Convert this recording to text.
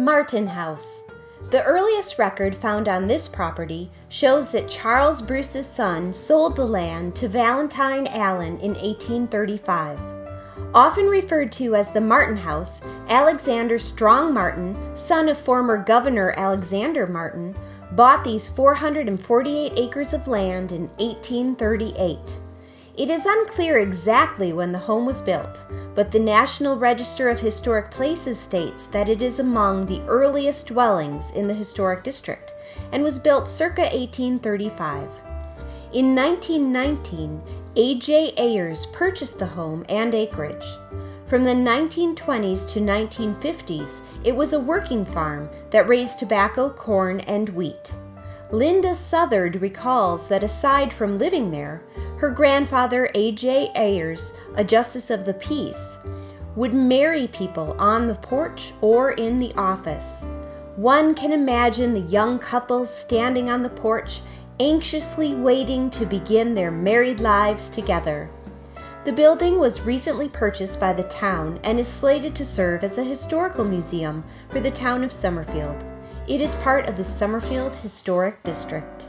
Martin House. The earliest record found on this property shows that Charles Bruce's son sold the land to Valentine Allen in 1835. Often referred to as the Martin House, Alexander Strong Martin, son of former Governor Alexander Martin, bought these 448 acres of land in 1838. It is unclear exactly when the home was built, but the National Register of Historic Places states that it is among the earliest dwellings in the historic district and was built circa 1835. In 1919, A.J. Ayers purchased the home and acreage. From the 1920s to 1950s, it was a working farm that raised tobacco, corn, and wheat. Linda Southard recalls that aside from living there, her grandfather, A.J. Ayers, a justice of the peace, would marry people on the porch or in the office. One can imagine the young couples standing on the porch, anxiously waiting to begin their married lives together. The building was recently purchased by the town and is slated to serve as a historical museum for the town of Summerfield. It is part of the Summerfield Historic District.